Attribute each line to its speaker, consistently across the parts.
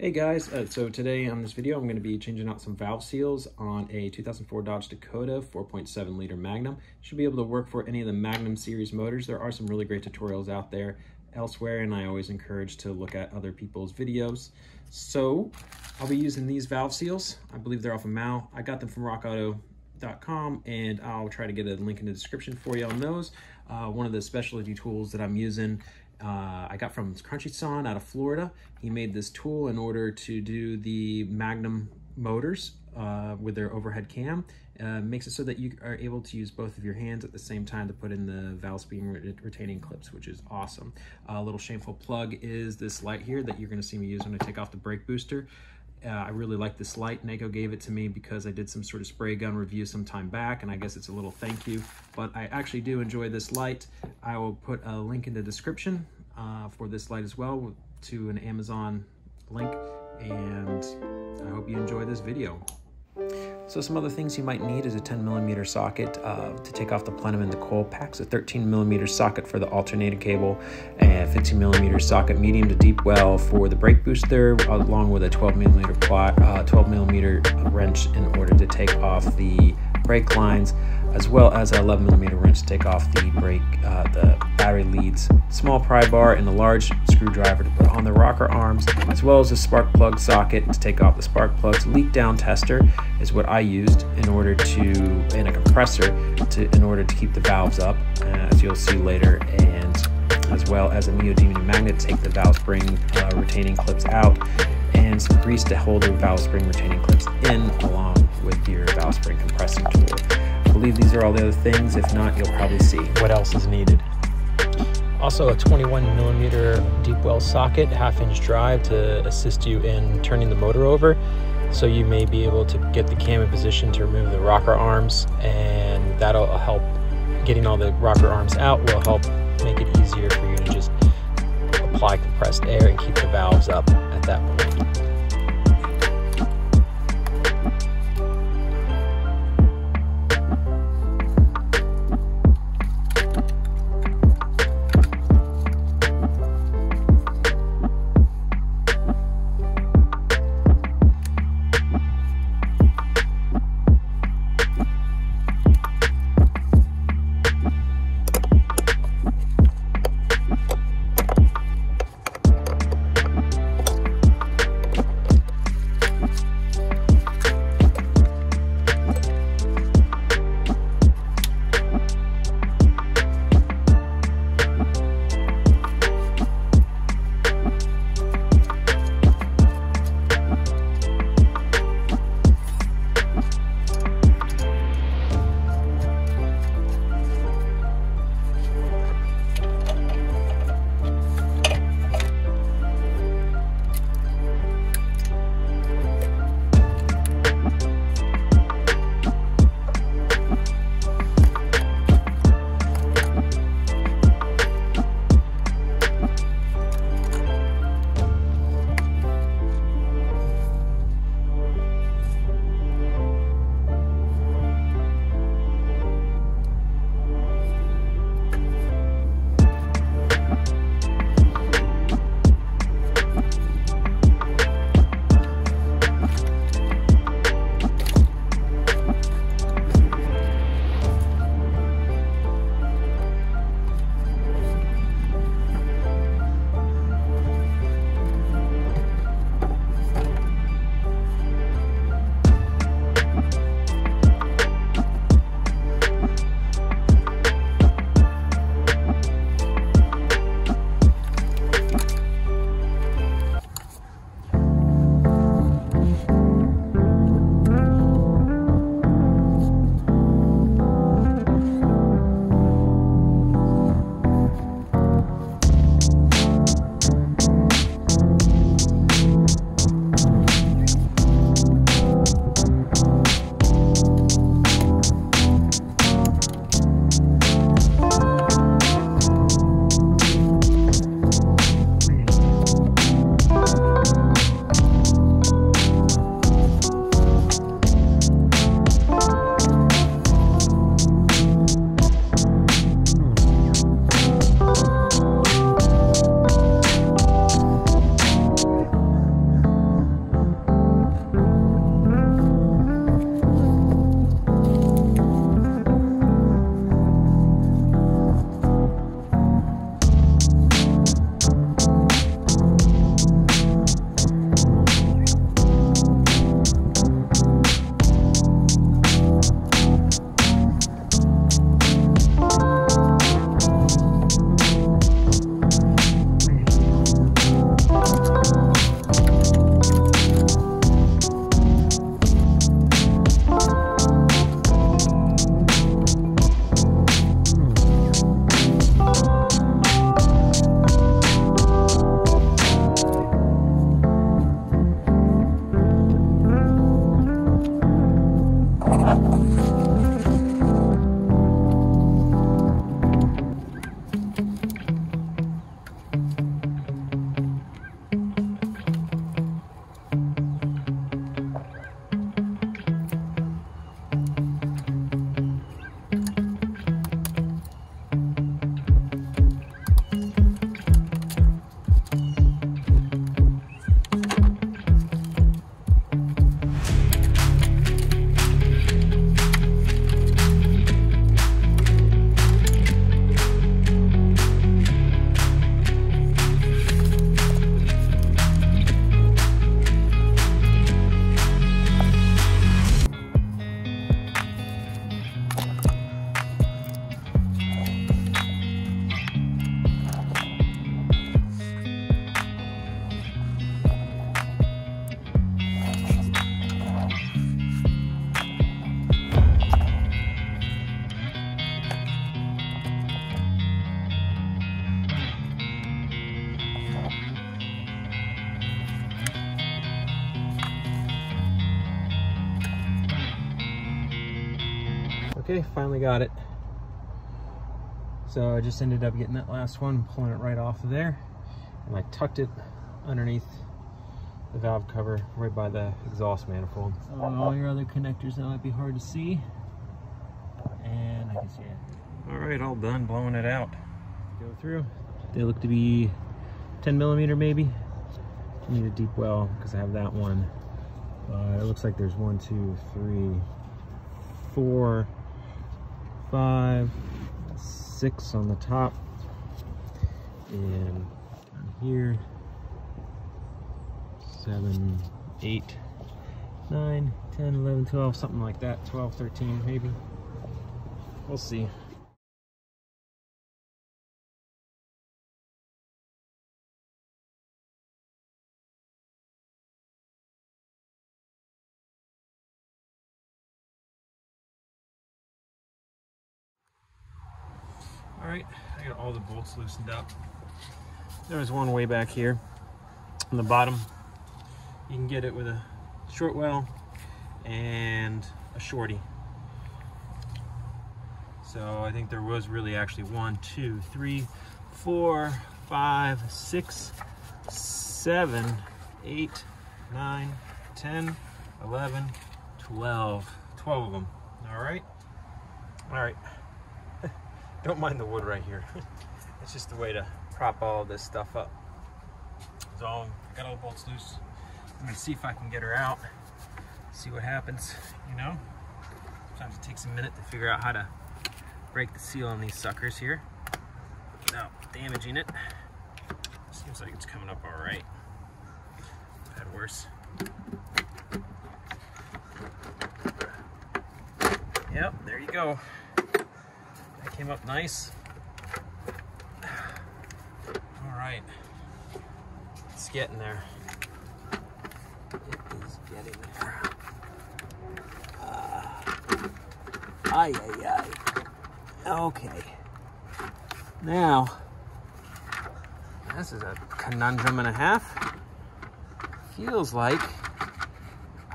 Speaker 1: Hey guys, uh, so today on this video I'm going to be changing out some valve seals on a 2004 Dodge Dakota 4.7 liter Magnum. Should be able to work for any of the Magnum series motors. There are some really great tutorials out there elsewhere and I always encourage to look at other people's videos. So I'll be using these valve seals. I believe they're off of Mal. I got them from rockauto.com and I'll try to get a link in the description for you on those. Uh, one of the specialty tools that I'm using uh, I got from Crunchy San out of Florida. He made this tool in order to do the Magnum motors uh, with their overhead cam. Uh, makes it so that you are able to use both of your hands at the same time to put in the valve spring retaining clips, which is awesome. A little shameful plug is this light here that you're gonna see me use when I take off the brake booster. Uh, I really like this light. Neiko gave it to me because I did some sort of spray gun review some time back, and I guess it's a little thank you. But I actually do enjoy this light. I will put a link in the description uh, for this light as well to an Amazon link, and I hope you enjoy this video. So some other things you might need is a 10 millimeter socket uh, to take off the plenum and the coil packs, a 13 millimeter socket for the alternator cable, and 15 millimeter socket medium to deep well for the brake booster, along with a 12 millimeter uh, 12 millimeter wrench in order to take off the brake lines, as well as an 11 millimeter wrench to take off the brake, uh, the battery leads, small pry bar, and a large screwdriver to put on the rocker arms, as well as a spark plug socket to take off the spark plugs. Leak down tester is what I used in order to, and a compressor to, in order to keep the valves up, uh, as you'll see later, and as well as a neodymium magnet to take the valve spring uh, retaining clips out, and some grease to hold the valve spring retaining clips in along with your valve spring compressing tool. I believe these are all the other things. If not, you'll probably see what else is needed.
Speaker 2: Also a 21 millimeter deep well socket, half inch drive to assist you in turning the motor over. So you may be able to get the cam in position to remove the rocker arms and that'll help getting all the rocker arms out will help make it easier for you to just apply compressed air and keep the valves up at that point. フフフ。
Speaker 1: Okay, finally got it. So I just ended up getting that last one, pulling it right off of there. And I tucked it underneath the valve cover right by the exhaust manifold. So all your other connectors that might be hard to see. And I can see it. All right, all done blowing it out. Go through. They look to be 10 millimeter maybe. I need a deep well because I have that one. Uh, it looks like there's one, two, three, four, five, six on the top. And down here, seven, eight, nine, 10, 11, 12, something like that. 12, 13 maybe. We'll see. All right, I got all the bolts loosened up. There was one way back here on the bottom. You can get it with a short well and a shorty. So I think there was really actually one, two, three, four, five, six, seven, eight, nine, 10, 11, 12. 12 of them. All right. All right. Don't mind the wood right here. it's just a way to prop all this stuff up. So I got all the bolts loose. I'm gonna see if I can get her out. See what happens, you know? Sometimes it takes a minute to figure out how to break the seal on these suckers here without damaging it. Seems like it's coming up all right. Had worse. Yep, there you go. Came up nice. All right, it's getting there. It is getting there. Uh, ay, ay, ay. Okay. Now, this is a conundrum and a half. Feels like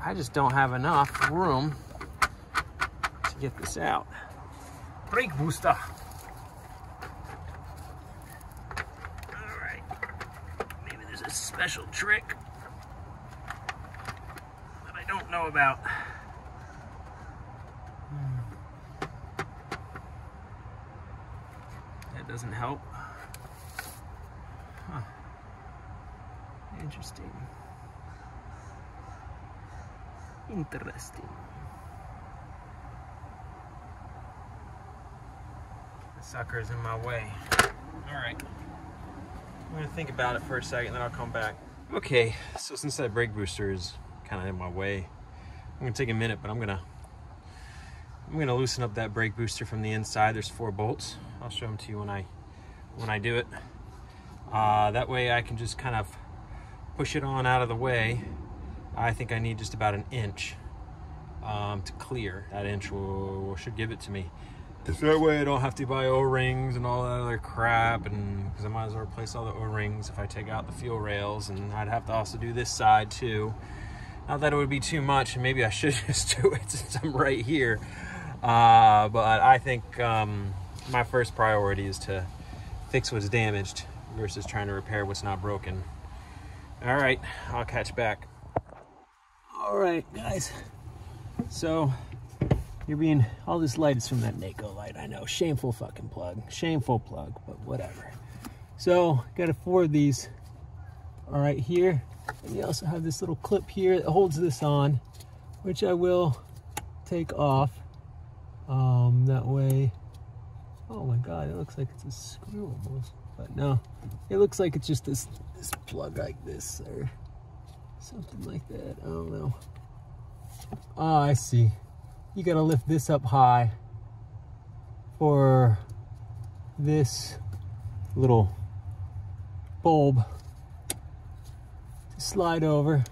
Speaker 1: I just don't have enough room to get this out. Brake booster. All right. Maybe there's a special trick that I don't know about. Hmm. That doesn't help. Huh. Interesting. Interesting. Sucker's in my way. All right. I'm gonna think about it for a second, then I'll come back. Okay, so since that brake booster is kind of in my way, I'm gonna take a minute, but I'm gonna I'm gonna loosen up that brake booster from the inside. There's four bolts. I'll show them to you when I when I do it. Uh, that way I can just kind of push it on out of the way. I think I need just about an inch um, to clear. That inch will, should give it to me. So that way I don't have to buy O-rings and all that other crap and because I might as well replace all the O-rings if I take out the fuel rails and I'd have to also do this side too. Not that it would be too much and maybe I should just do it since I'm right here. Uh, but I think um, my first priority is to fix what's damaged versus trying to repair what's not broken. All right, I'll catch back. All right, guys. So you're being all this light is from that Neiko light. I know, shameful fucking plug, shameful plug, but whatever. So got four of these. All right, here, and you also have this little clip here that holds this on, which I will take off. Um, that way. Oh my God, it looks like it's a screw almost, but no, it looks like it's just this this plug like this or something like that. I don't know. Oh, I see. You gotta lift this up high for this little bulb to slide over.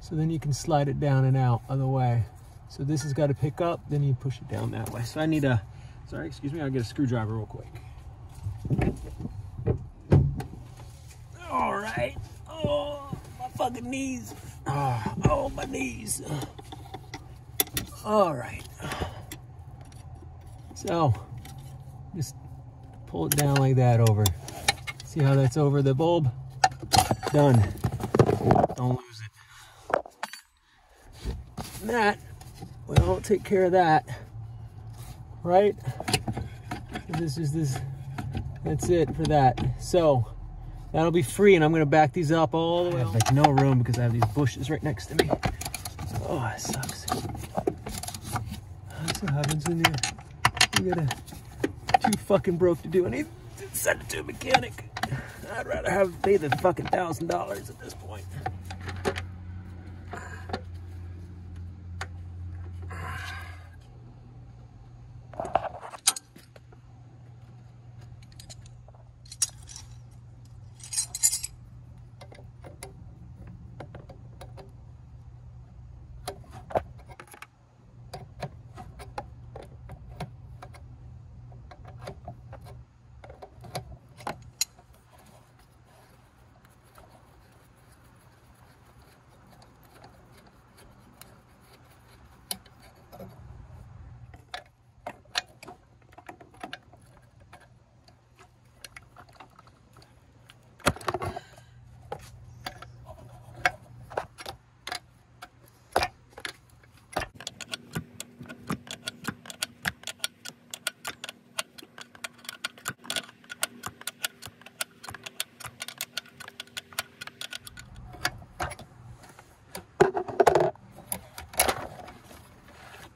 Speaker 1: So then you can slide it down and out other way. So this has got to pick up, then you push it down that way. So I need a, sorry, excuse me, I'll get a screwdriver real quick. All right. Oh, my fucking knees. Oh, oh my knees. All right. So just pull it down like that over. See how that's over the bulb? Done. Don't lose it. And that, well, take care of that, right? This is this, that's it for that. So that'll be free and I'm gonna back these up all the way. I have like no room because I have these bushes right next to me. Oh, it sucks. That's what happens when you, you gotta, too fucking broke to do anything. Send it to a mechanic. I'd rather have pay the fucking thousand dollars at this point.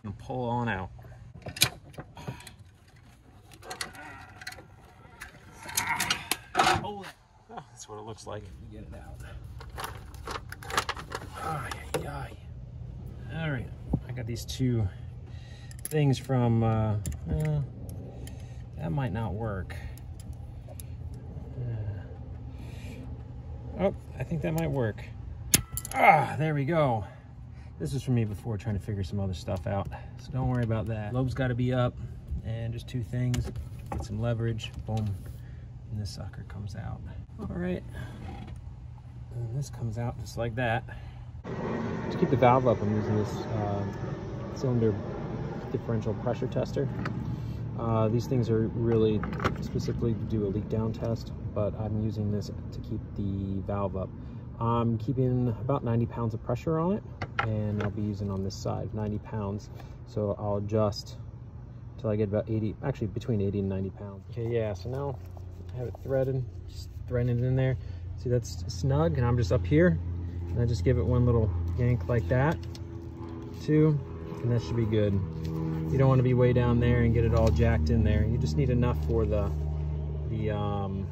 Speaker 1: and pull on out. Oh, that's what it looks like get it out. Ay, ay. All right, I got these two things from, uh, uh, that might not work. Uh, oh, I think that might work. Ah, there we go. This was for me before trying to figure some other stuff out. So don't worry about that. Lobe's got to be up and just two things. Get some leverage, boom. And this sucker comes out. All right. This comes out just like that. To keep the valve up, I'm using this uh, cylinder differential pressure tester. Uh, these things are really specifically to do a leak down test, but I'm using this to keep the valve up. I'm keeping about 90 pounds of pressure on it and I'll be using on this side 90 pounds so I'll adjust until I get about 80 actually between 80 and 90 pounds okay yeah so now I have it threaded just threading it in there see that's snug and I'm just up here. And I just give it one little yank like that two and that should be good. You don't want to be way down there and get it all jacked in there. You just need enough for the the um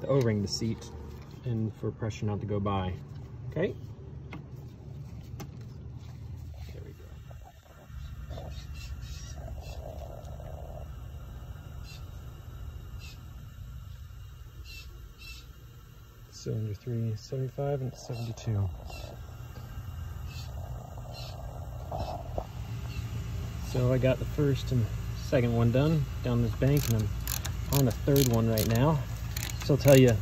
Speaker 1: the o-ring to seat and for pressure not to go by okay there we go cylinder 3 75 and 72 so I got the first and second one done down this bank and I'm on the third one right now so I'll tell you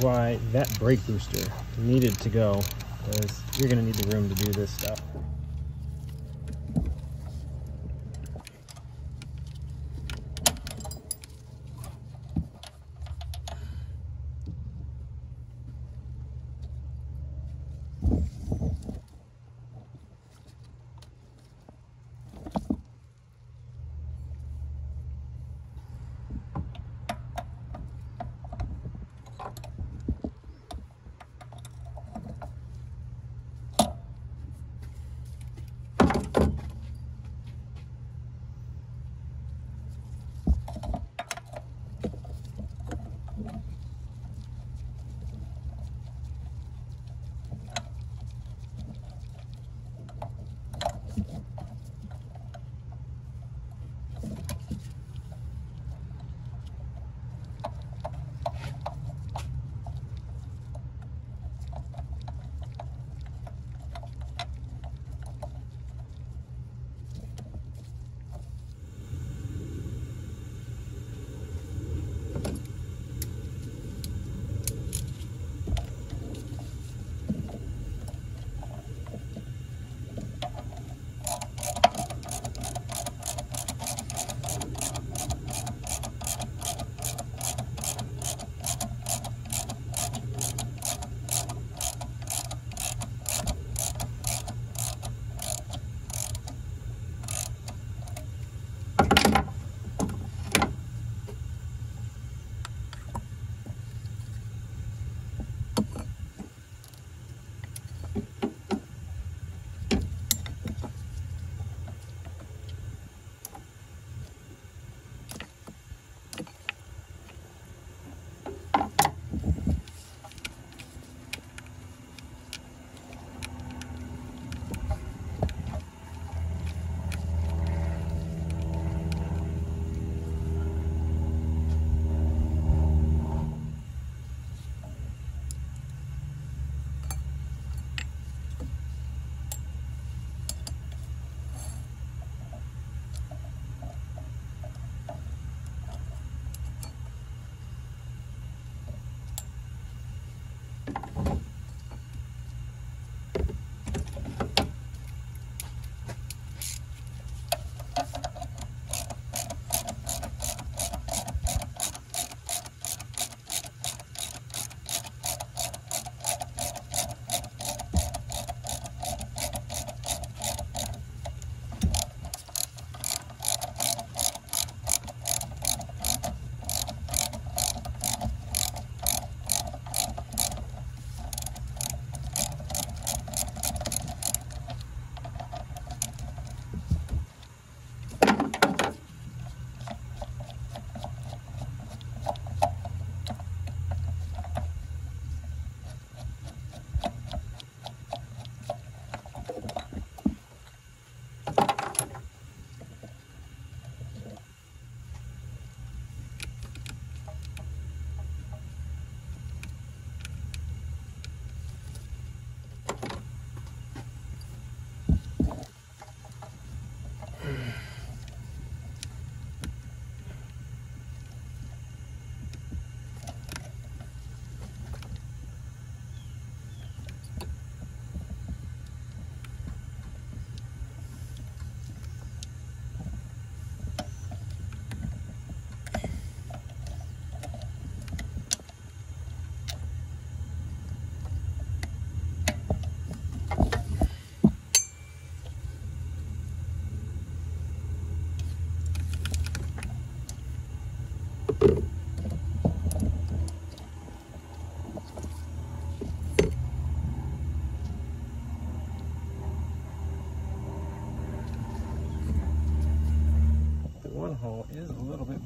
Speaker 1: why that brake booster needed to go because you're going to need the room to do this stuff.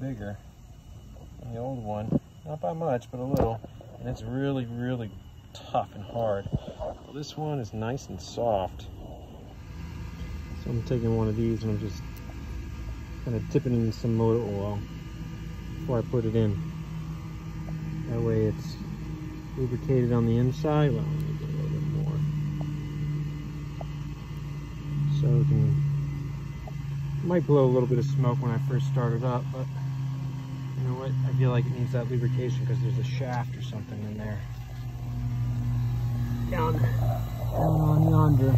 Speaker 1: Bigger than the old one. Not by much, but a little. And it's really, really tough and hard. Well, this one is nice and soft. So I'm taking one of these and I'm just kind of dipping in some motor oil before I put it in. That way it's lubricated on the inside. Well, a little bit more. So it can, might blow a little bit of smoke when I first start it up, but know what? I feel like it needs that lubrication because there's a shaft or something in there. Down, down on yonder.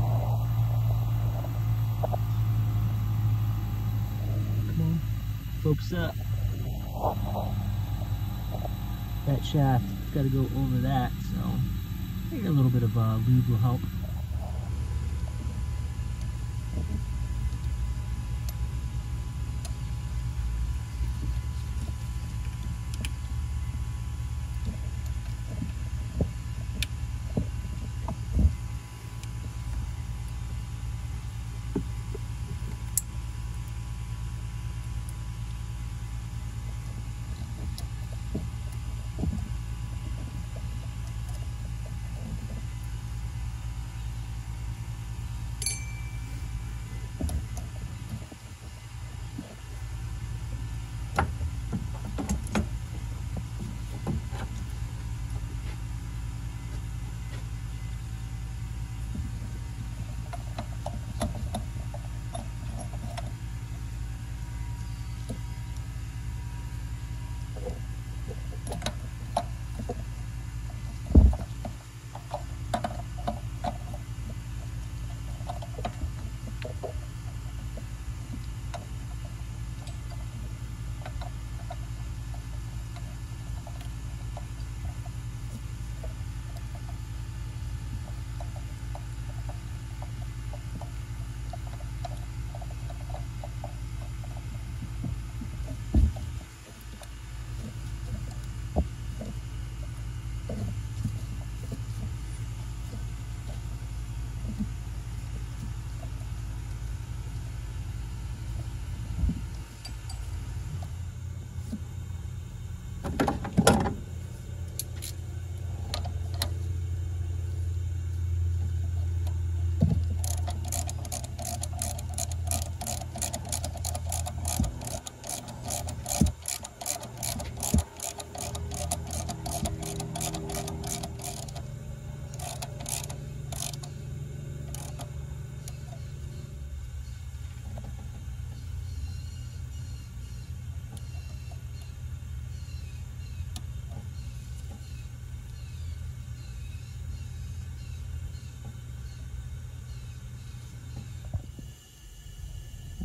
Speaker 1: Come on, focus up. That shaft, it's got to go over that, so maybe a little bit of uh, lube will help.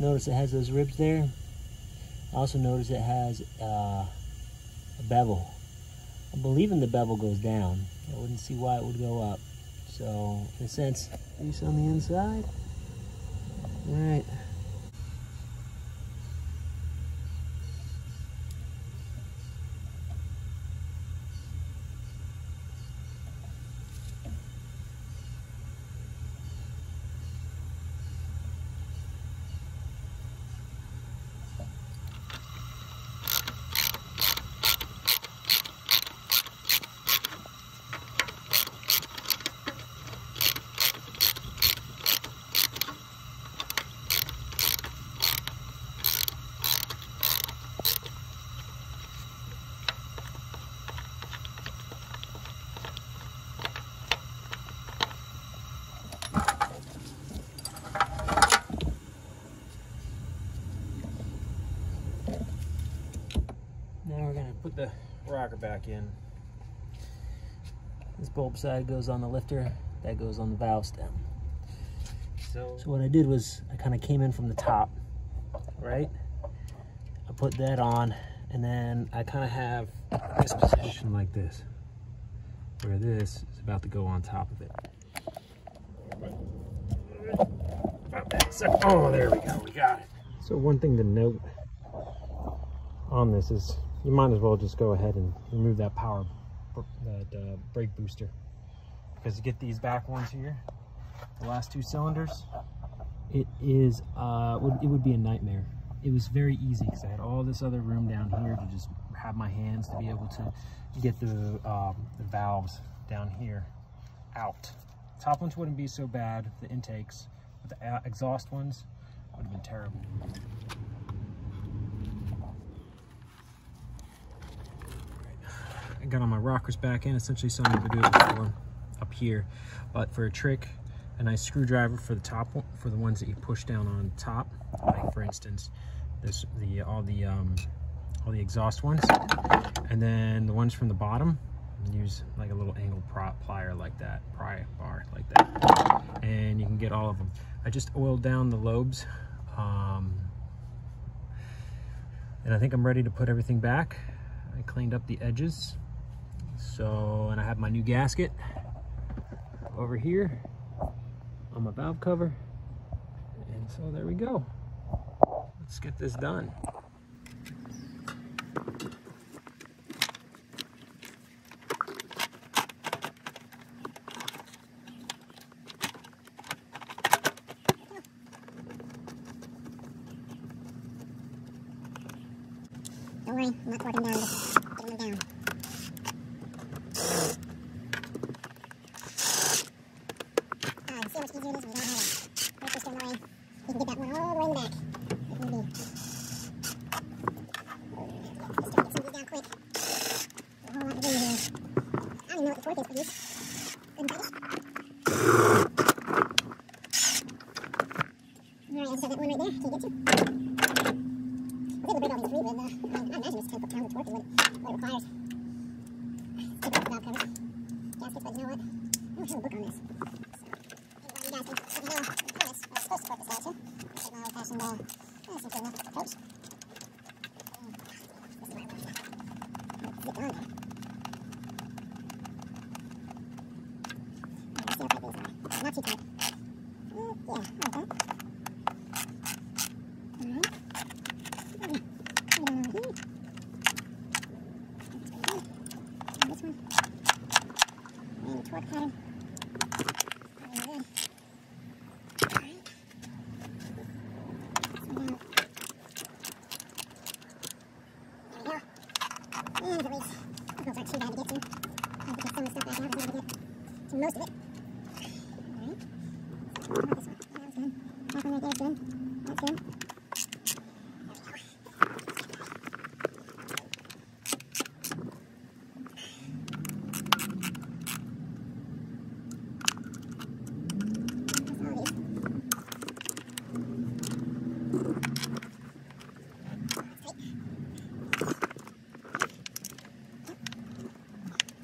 Speaker 3: Notice it has those ribs there. Also notice it has uh, a bevel. I'm believing the bevel goes down. I wouldn't see why it would go up. So, in a sense, piece on the inside. All right. Now we're gonna put the rocker back in. This bulb side goes on the lifter, that goes on the valve stem.
Speaker 1: So,
Speaker 3: So what I did was I kind of came in from the top, right? I put that on, and then I kind of have this position like this, where this is about to go on top of it. So, oh, there we go. We got it.
Speaker 1: so one thing to note on this is you might as well just go ahead and remove that power, that uh, brake booster. Because to get these back ones here, the last two cylinders, it is, uh, it would be a nightmare. it was very easy because I had all this other room down here to just have my hands to be able to get the, um, the valves down here out. Top ones wouldn't be so bad, the intakes, but the exhaust ones would have been terrible. I got all my rockers back in, essentially something to do it before up here. But for a trick, a nice screwdriver for the top one, for the ones that you push down on top. Like for instance, this the all the um, all the exhaust ones, and then the ones from the bottom. Use like a little angle prop plier like that, pry bar like that, and you can get all of them. I just oiled down the lobes, um, and I think I'm ready to put everything back. I cleaned up the edges, so and I have my new gasket over here on my valve cover. And so there we go. Let's get this done.
Speaker 4: Don't worry, I'm not torquing down, Not too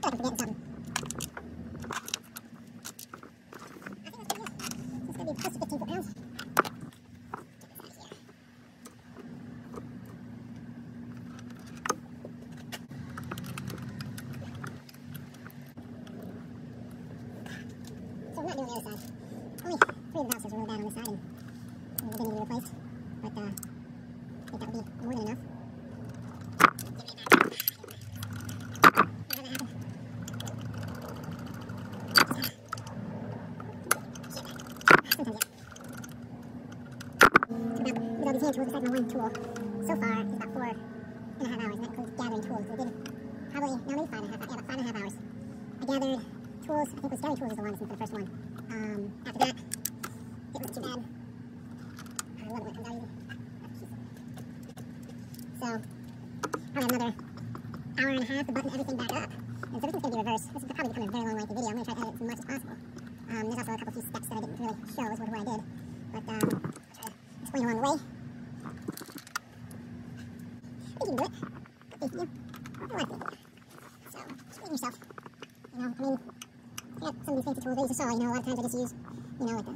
Speaker 4: ちゃんと。One tool. So far, it's about four and a half hours, and that includes gathering tools. We did probably, no, maybe five and a half, yeah, about five and a half hours. I gathered tools, I think it was gathering tools is the one for the first one. Um, after that, it wasn't too bad. I love it when easy. So, probably another hour and a half to button everything back up. And so everything's going to be reversed. This is probably becoming a very long lengthy video. I'm going to try to edit as much as possible. Um, there's also a couple few steps that I didn't really show as what, what I did. But um, I'll try to explain along the way. I think you can do it. Thank you. I like it. So, just yourself. You know, I mean, got some fancy tools you you know, a lot of times I just use, you know, like the